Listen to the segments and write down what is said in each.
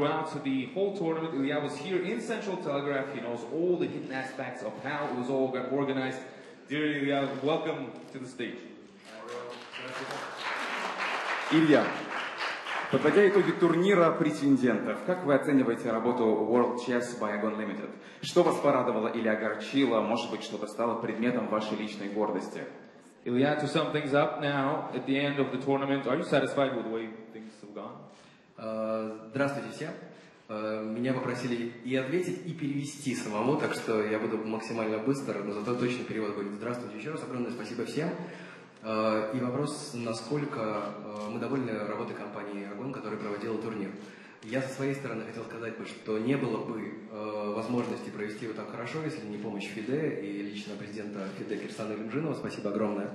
throughout the whole tournament. Ilya was here in Central Telegraph. He knows all the hidden aspects of how it was all got organized. Dear Ilya, welcome to the stage. Илья, подводя итоги турнира претендентов, как вы оцениваете работу World Chess by Agon Limited? Что вас порадовало или огорчило? Может быть, что-то стало предметом вашей личной гордости? Ilya, to sum things up now, at the end of the tournament, are you satisfied with the way things have gone? Э, Здравствуйте всем. Э, Меня попросили и ответить, и перевести самому, так что я буду максимально быстро, но зато точно перевод будет. Здравствуйте еще раз, огромное спасибо всем. Э, И вопрос, насколько мы довольны работой компании «Аргон», которая проводила турнир. Я со своей стороны хотел сказать бы, что не было бы возможности провести его так хорошо, если не помощь ФИДЕ и лично президента ФИДЕ Кирсана Илюмжинова. Спасибо огромное.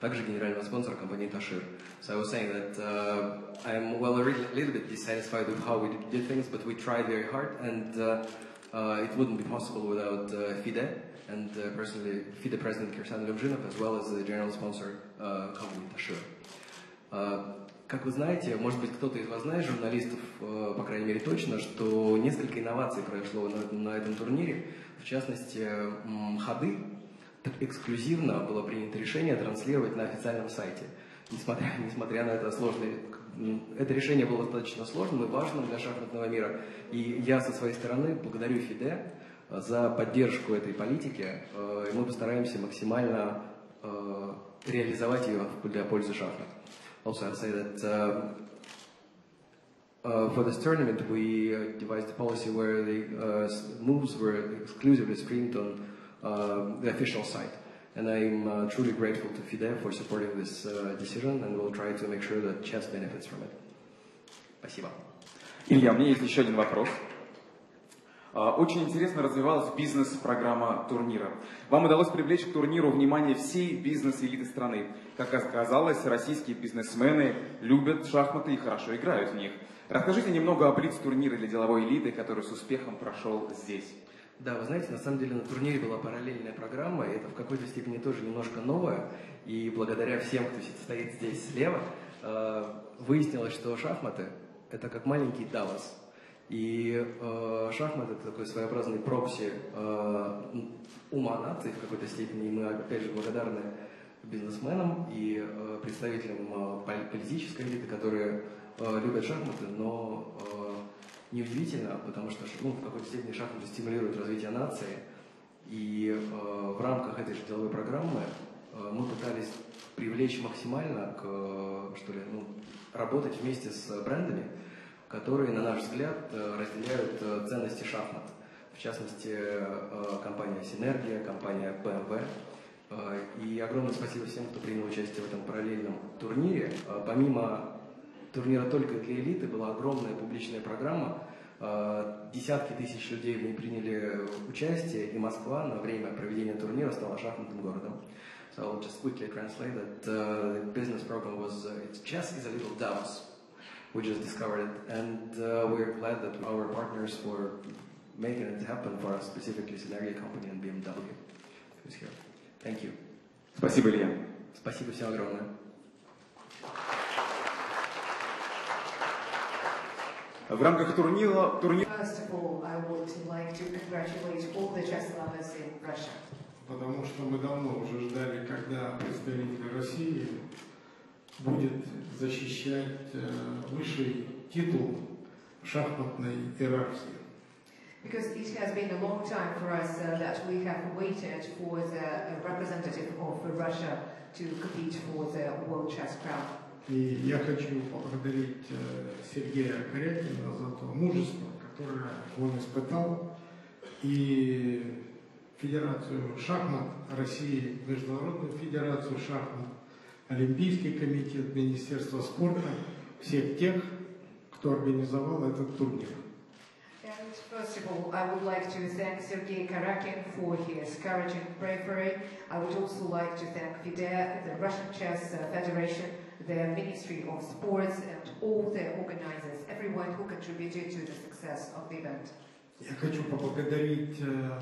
Также генерального спонсора компании Ташир. So I was saying that uh, I'm well a little bit dissatisfied with how we did things, but we tried very hard, and uh, uh, it wouldn't be possible without uh, FIDE and uh, personally FIDE President Kirsan Lumjinov, as well as the general sponsor uh, company. Uh, Как вы знаете, может быть, кто-то из вас знает, журналистов, э, по крайней мере, точно, что несколько инноваций произошло на, этом- турнире. В частности, ходы эксклюзивно было принято решение транслировать на официальном сайте. Несмотря, несмотря на это сложное, это решение было достаточно сложным и важным для шахматного мира. И я со своей стороны благодарю ФИДЕ э, за поддержку этой политики. э, И мы постараемся максимально э, реализовать ее для пользы шахмат. Also, I'll say that uh, for this tournament, we devised a policy where the uh, moves were exclusively streamed on the official site. And I'm uh, truly grateful to FIDE for supporting this uh, decision, and we'll try to make sure that chess benefits from it. Спасибо. Илья, у меня есть еще один вопрос. А, Очень интересно развивалась бизнес-программа турнира. Вам удалось привлечь к турниру внимание всей бизнес-элиты страны. Как оказалось, российские бизнесмены любят шахматы и хорошо играют в них. Расскажите немного о блиц-турнире для деловой элиты, который с успехом прошел здесь. Да, вы знаете, на самом деле на турнире была параллельная программа, и это в какой-то степени тоже немножко новое. И благодаря всем, кто стоит здесь слева, э, выяснилось, что шахматы – это как маленький Даллас. И э, шахматы – это такой своеобразный прокси э, ума нации в какой-то степени. И мы, опять же, благодарны бизнесменам и представителям э, пол- политической элиты, которые любят шахматы, но неудивительно, потому что ну, в какой-то степени шахматы стимулируют развитие нации. И э, в рамках этой же деловой программы э, мы пытались привлечь максимально к, э, что ли, ну, работать вместе с брендами, которые, на наш взгляд, э, разделяют э, ценности шахмат. В частности, компания Синергия, компания. Э, И огромное спасибо всем, кто принял участие в этом параллельном турнире. Помимо турнира только для элиты была огромная публичная программа. Э, Десятки тысяч людей в ней приняли участие, и Москва на время проведения турнира стала шахматным городом. So I'll just quickly translate that uh, the business program was uh, it's chess is a little Davos. We just discovered it, and uh, we're glad that our partners were making it happen for us, specifically Synergia Company and BMW, who's here. Thank you. Спасибо, Илья. Спасибо всем огромное. В рамках турнира, турнира First of all, I would like to congratulate all the chess lovers in Russia. Потому что мы давно уже ждали, когда представитель России будет защищать э, высший титул шахматной иерархии. Because it has been a long time for us uh, that we have waited for the uh, representative of Russia to compete for the World Chess Crown. И я хочу поблагодарить э, Сергея Корякина за то мужество, которое он испытал, и Федерацию шахмат России, Международную Федерацию шахмат, Олимпийский комитет, Министерство спорта, всех тех, кто организовал этот турнир. First of all, I would like to thank Sergei Karakin for his courage and bravery. I would also like to thank FIDE, the Russian Chess uh, Federation, the Ministry of Sports, and all the organizers, everyone who contributed to the success of the event. Я хочу поблагодарить э,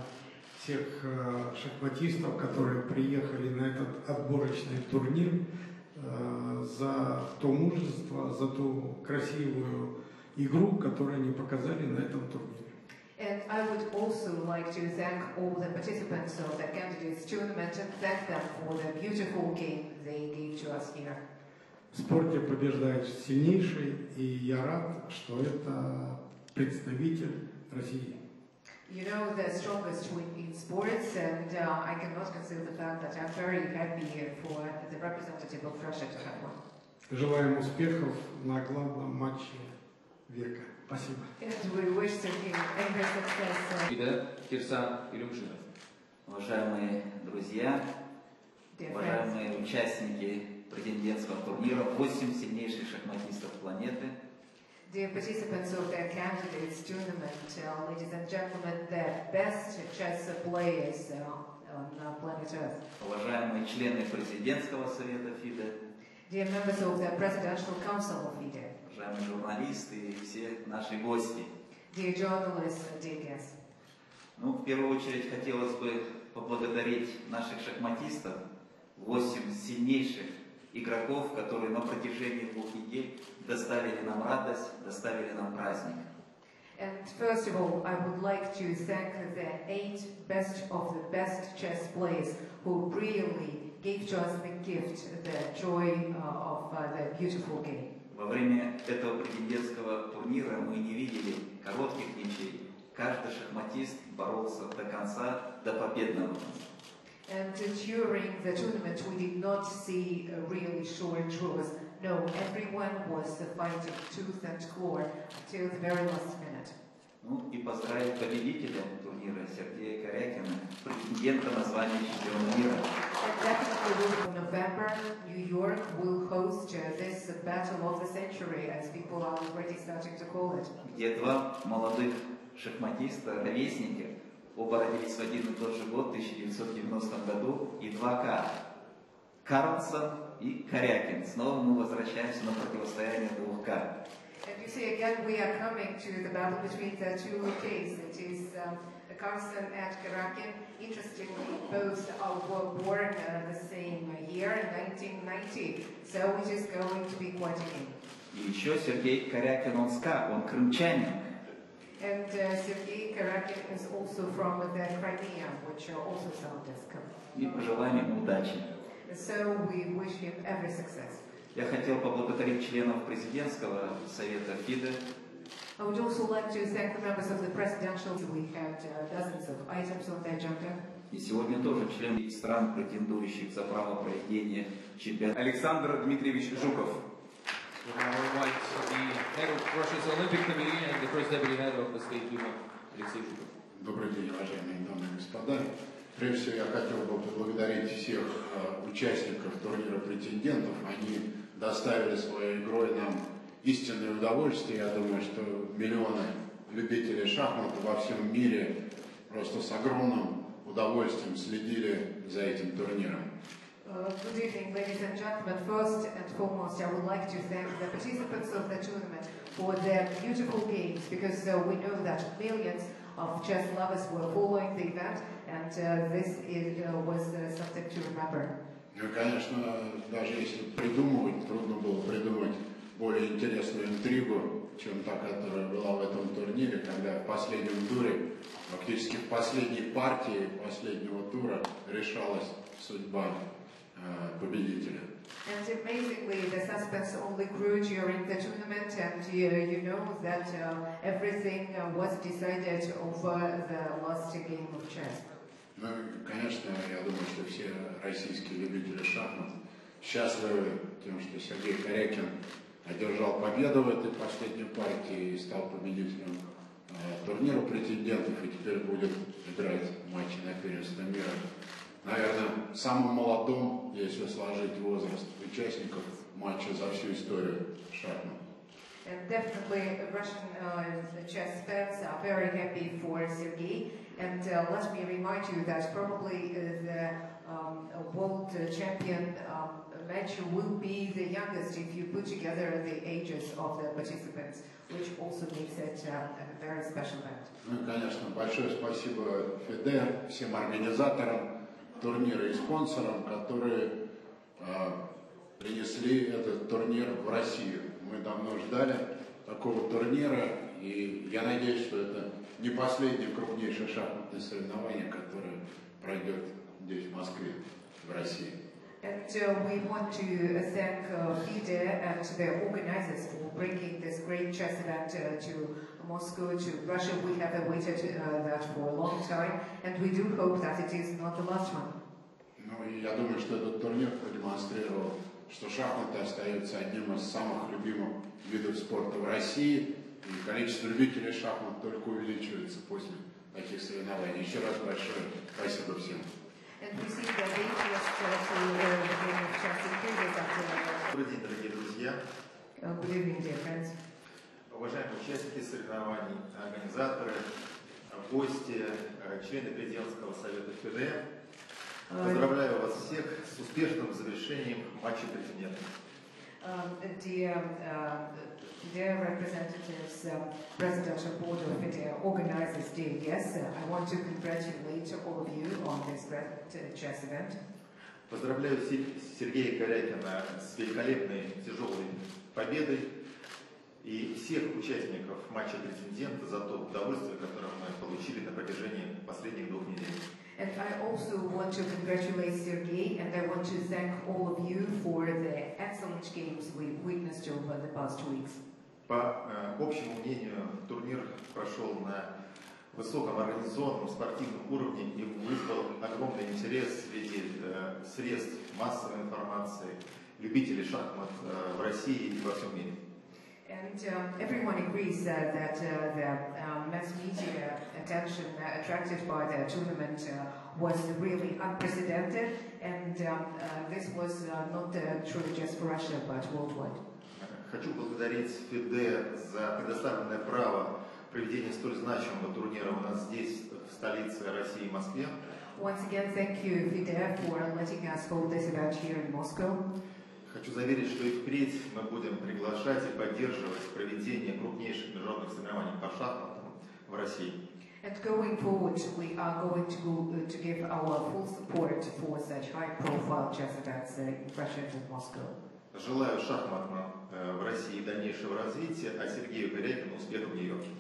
всех э, шахматистов, которые приехали на этот отборочный турнир, э, за то мужество, за ту красивую игру, которую они показали на этом турнире. And I would also like to thank all the participants of the candidates tournament and thank them for the beautiful game they gave to us here. В спорте побеждает сильнейший, и я рад, что это представитель России. You know the strongest win in sports, and uh, I cannot conceal the fact that I'm very happy for the representative of Russia to have won. Желаем успехов на главном матче века. Спасибо. And we wish to him every success. uh, Фиде, Кирсан Илюмшина. Уважаемые друзья, уважаемые участники президентского турнира, 8 сильнейших шахматистов планеты, dear participants of the candidates tournament, uh, ladies and gentlemen, the best chess players uh, on uh, planet Earth. уважаемые члены президентского совета ФИДE, Dear members of the Presidential Council of FIDE, уважаемые журналисты и все наши гости. dear journalists, dear guests. Ну, в первую очередь хотелось бы поблагодарить наших шахматистов, 8 сильнейших игроков, которые на протяжении двух недель доставили нам радость, доставили нам праздник. And first of all, I would like to thank the eight best of the best chess players who really gave to us the gift, the joy uh, of uh, the beautiful game. Во время этого президентского турнира мы не видели коротких ничей. Каждый шахматист боролся до конца, до победного. And during the tournament, we did not see uh, really short draws. No, everyone was fighting tooth and claw till the very last minute. Ну и поздравить победителя турнира Сергея Корякина, претендента на звание чемпиона мира. And definitely in November, New York will host uh, this battle of the century, as people are already starting to call it. где два молодых шахматиста, ровесники, оба родились в один и тот же год, в 1990 году, и два К. Карлсон и Корякин. Снова мы возвращаемся на противостояние двух К. And you see, again, we are coming to the battle between the two Ks. It is um, Carlsen and Karakin. Interestingly, both were born uh, the same year, in 1990. So it is going to be quite a game. И еще Сергей Корякин, он СКА, он крымчанин. And uh, Sergei Karakin is also from the Crimea, which uh, also sound. И пожелаем ему удачи. So we wish him every success. Я хотел поблагодарить членов президентского совета ФИДE, I would also like to thank the members of the presidential. We had uh, dozens of items on the agenda. и сегодня тоже члены стран, претендующих за право проведения чемпионата. Александр Дмитриевич Жуков. Invite the head of Russia's Olympic Committee and. Добрый день, уважаемые дамы и господа. Прежде всего, я хотел бы поблагодарить всех э, участников турнира претендентов. Они доставили своей игрой нам истинное удовольствие. Я думаю, что миллионы любителей шахмат во всем мире просто с огромным удовольствием следили за этим турниром. Uh, good evening, ladies and gentlemen. First and foremost, I would like to thank the participants of the tournament for their beautiful games because uh, we know that millions of chess lovers were following the event and uh, this is, uh, was uh, something to remember. Ну, конечно, даже если придумывать, трудно было придумать более интересную интригу, чем та, которая была в этом турнире, когда в последнем туре, фактически в последней партии последнего тура решалась судьба э, победителя. And amazingly, the suspense only grew during the tournament, and uh, you know that uh, everything uh, was decided over the last game of chess. Ну, конечно, я думаю, что все российские любители шахмат счастливы тем, что Сергей Корякин одержал победу в этой последней партии и стал победителем э, турнира претендентов и теперь будет играть матчи на первенство мира. Наверное, самым молодом, если сложить возраст участников матча за всю историю шахмат. And definitely, Russian uh, chess fans are very happy for Sergei. And uh, let me remind you that probably uh, the um, world uh, champion um, match will be the youngest if you put together the ages of the participants, which also makes it uh, a very special event. Ну и, конечно, большое спасибо ФИДЕ, всем организаторам турнира и спонсорам, которые э, принесли этот турнир в Россию. Мы давно ждали такого турнира. И я надеюсь, что это не последнее крупнейшее шахматное соревнование, которое пройдет здесь, в Москве, в России. And uh, we want to thank uh, FIDE and the organizers for bringing this great chess event uh, to Moscow, to Russia. We have awaited uh, that for a long time, and we do hope that it is not the last one. Ну и я думаю, что этот турнир продемонстрировал, что шахматы остаются одним из самых любимых видов спорта в России, и количество любителей шахмат только увеличивается после таких соревнований. Еще раз большое спасибо всем. Uh, to uh. Добрый день, дорогие друзья, Uh, good evening, dear friends. Уважаемые участники соревнований, организаторы, гости, э, члены президентского совета ФИДЕ. Uh, Поздравляю вас всех с успешным завершением матча претендентов. Um, dear, uh, dear representatives, um, President and Board of FIDE, organizers, dear guests, uh, I want to congratulate all of you on this uh, chess event. Поздравляю Се- Сергея Корякина с великолепной тяжелой победой и всех участников матча претендента за то удовольствие, которое мы получили на протяжении последних двух недель. And I also want to congratulate Sergei and I want to thank all of you for the excellent games we witnessed over the past weeks. По э, общему мнению, турнир прошел на высоком организационном спортивном уровне и вызвал огромный интерес среди э, средств массовой информации, любителей шахмат э, в России и во всем мире. And um, everyone agrees uh, that uh, the um, mass media attention uh, attracted by the tournament uh, was really unprecedented, and um, uh, this was uh, not uh, true just for Russia but worldwide. Хочу поблагодарить ФИДЕ за предоставленное право проведения столь значимого турнира у нас здесь, в столице России, Москве. Once again, thank you, FIDE, for letting us hold this event here in Moscow. Хочу заверить, что и впредь мы будем приглашать и поддерживать проведение крупнейших международных соревнований по шахматам в России. And going forward, we are going to, uh, to give our full support for such high-profile chess events uh, in Russia and Moscow. Желаю шахматам э, в России дальнейшего развития, а Сергею Корякину успеха в Нью-Йорке.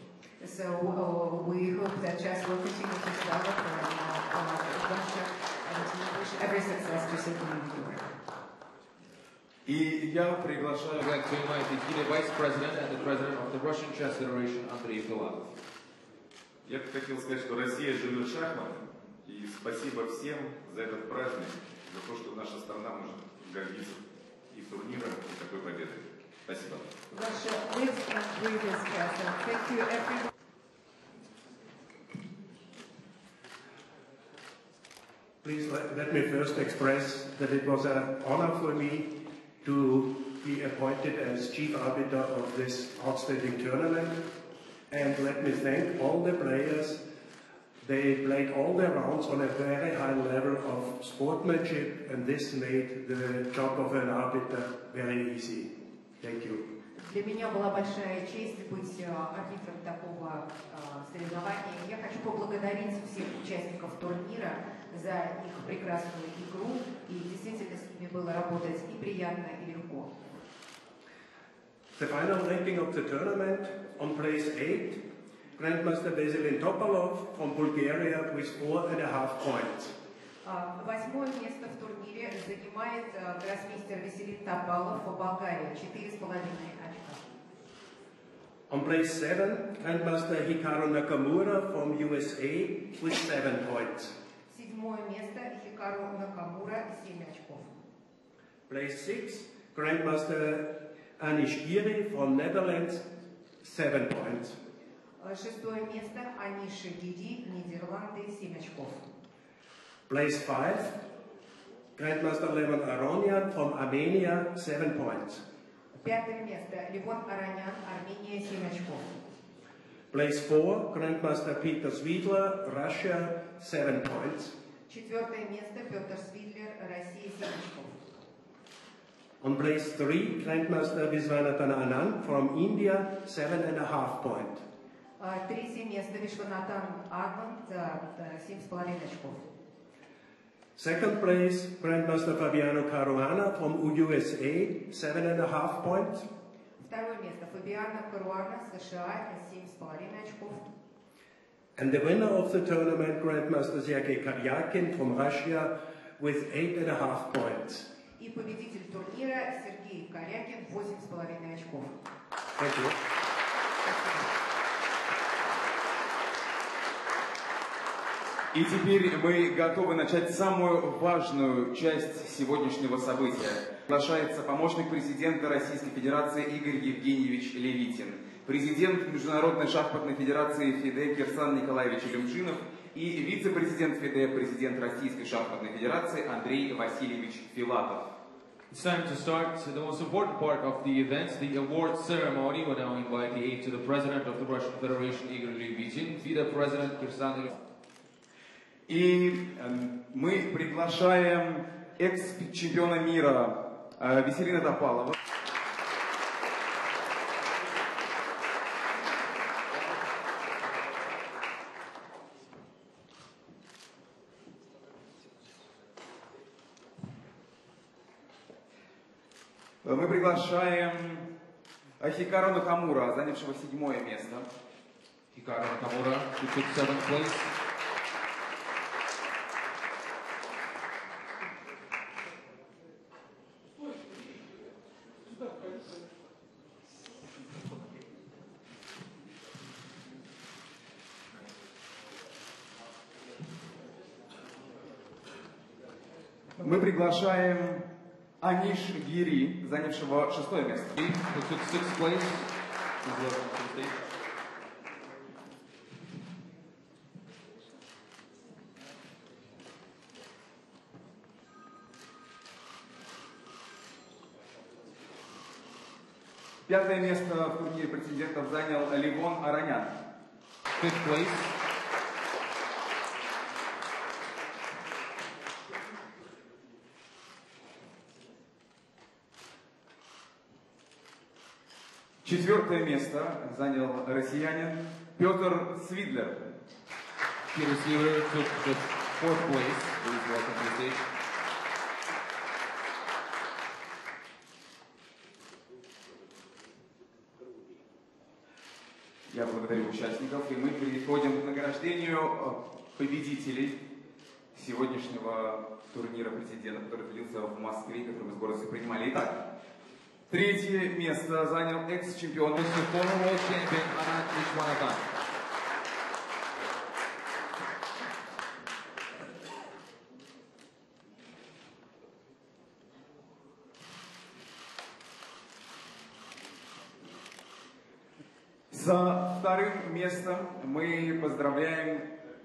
So uh, we hope that chess will continue to develop in uh, uh, Russia and we wish every success to New York. И я приглашаю I'd like to invite the FIDE Vice President and the President of the Russian Chess Federation, Andrei Filatov. Я бы хотел сказать, что Россия живет шахматом, и спасибо всем за этот праздник, за то, что наша страна может гордиться и турниром, и такой победой. Спасибо. Please let me first express that it was an honor for me to be appointed as chief arbiter of this outstanding tournament. And let me thank all the players. They played all their rounds on a very high level of sportsmanship, and this made the job of an arbiter very easy. Thank you. Для меня была большая честь быть э, арбитром такого э, соревнования. Я хочу поблагодарить всех участников турнира за их прекрасную игру. И действительно с ними было работать и приятно, и легко. The final ranking of the tournament on place 8, Grandmaster Veselin Topalov from Bulgaria with four and a half points. А, Восьмое место в турнире занимает э, гроссмейстер Веселин Топалов, четыре с половиной очка. On place 7, Grandmaster Hikaru Nakamura from USA with seven points. Седьмое место Хикару Накамура, семь очков. Place 6, Grandmaster Anish Giri from Netherlands, seven points. Э, Шестое место Аниши Гиди, Нидерланды, семь очков. Place 5, Grandmaster Levon Aronian from Armenia, seven points. Пятое место Левон Аранян, Армения, семь очков. Place 4, Grandmaster Peter Swiedler, Russia, seven points. Четвертое место Петр Свидлер, Россия, семь очков. On place 3, Grandmaster Viswanathan Anand from India, seven and a half point. А, Третье место Вишванатан Арманд, э, семь с половиной очков. Second place, Grandmaster Fabiano Caruana from USA, seven and a half points. Второе место Фабиана Каруана, США, 7,5 очков. And the winner of the tournament, Grandmaster Sergei Karyakin from Russia, with eight and a half points. И победитель турнира Сергей Корякин, 8,5 очков. You. И теперь мы готовы начать самую важную часть сегодняшнего события. Приглашается помощник президента Российской Федерации Игорь Евгеньевич Левитин, президент Международной шахматной федерации ФИДЕ Кирсан Николаевич Илюмжинов и вице-президент ФИДЕ, президент Российской шахматной федерации Андрей Васильевич Филатов. It's time to start the most important part of the event, the award ceremony. We now invite the aid to the President of the Russian Federation, Igor Levichin, FIDE President Kirsan И э, мы приглашаем экс-чемпиона мира э, Веселина Топалова. Мы приглашаем Хикару Накамура, занявшего седьмое место. Took seventh place. Мы приглашаем Аниш Гири, занявшего шестое место. Пятое место в турнире претендентов занял Ливон Аранян. Fifth place. Четвертое место занял россиянин Петр Свидлер. Peter Sealer took the fourth place. Please welcome to the stage. Я благодарю участников, и мы переходим к награждению э, победителей сегодняшнего турнира претендентов, который длился в Москве, который мы с городом принимали. Итак, третье место занял экс-чемпион. За вторым местом мы поздравляем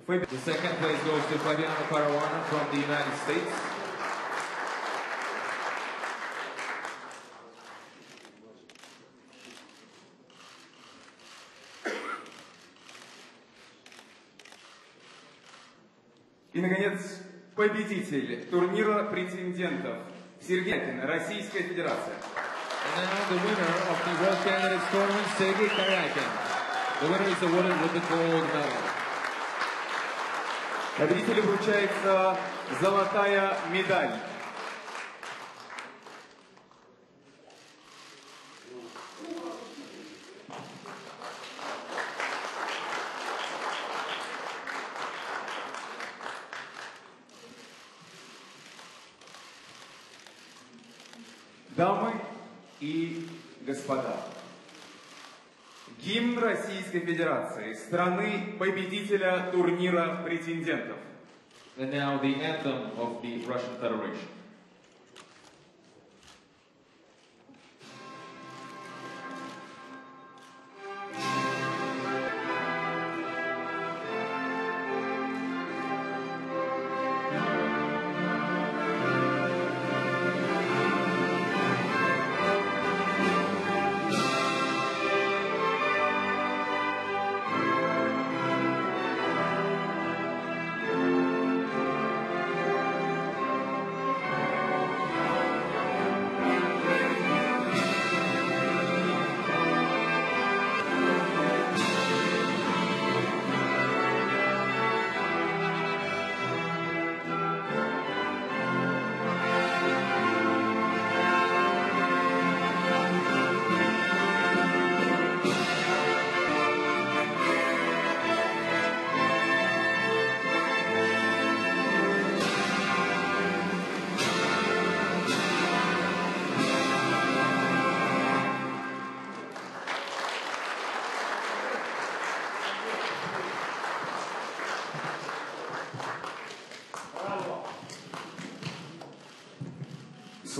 Фэби. The second place goes to Fabiano Caruana from the United States. И, наконец, победитель турнира претендентов Сергей Российская Федерация. And now the winner of the World Candidates Tournament, Sergei Karyakin. The winner is awarded with the gold medal. Победителю вручается золотая медаль. Дамы и господа, гимн Российской Федерации, страны победителя турнира претендентов. And now the anthem of the Russian Federation.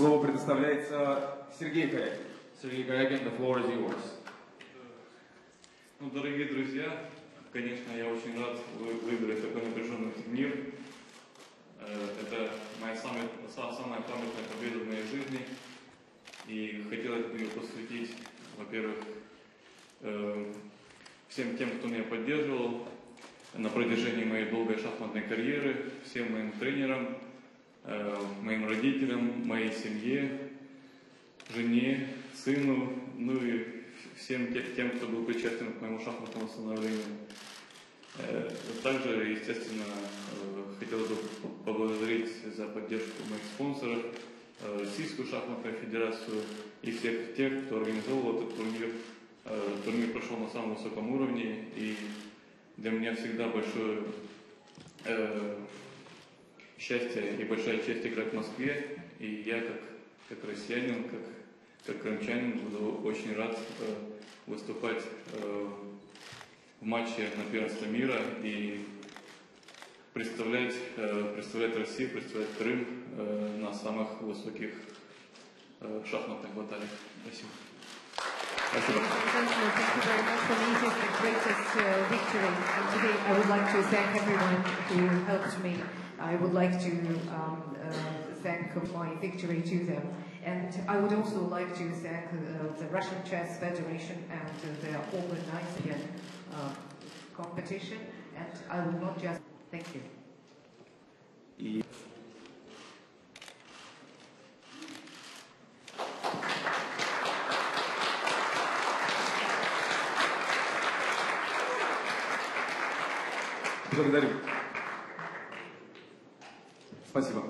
Слово предоставляется Сергею Корякину. Сергей Корякин, the floor is yours. Ну, дорогие друзья, конечно, я очень рад вы- выиграть такой напряженный турнир. Э, Это моя самая, са- самая памятная победа в моей жизни. И хотелось бы ее посвятить, во-первых, э, всем тем, кто меня поддерживал на протяжении моей долгой шахматной карьеры, всем моим тренерам, моим родителям, моей семье, жене, сыну, ну и всем те- тем, кто был причастен к моему шахматному становлению. Э, Также, естественно, э, хотел бы поблагодарить за поддержку моих спонсоров, э, Российскую шахматную федерацию и всех тех, кто организовал этот турнир. Э, Турнир прошел на самом высоком уровне, и для меня всегда большое э, счастье и большая честь играть в Москве. И я, как, как россиянин, как, как крымчанин, буду очень рад э, выступать э, в матче на первенство мира и представлять, э, представлять Россию, представлять Крым э, на самых высоких э, шахматных баталиях. Спасибо. Gentlemen, thank you thank me. I would like to um, uh, thank my victory to them. And I would also like to thank uh, the Russian Chess Federation and uh, their organizing uh, competition. And I will not just thank you. И Благодарю. Спасибо.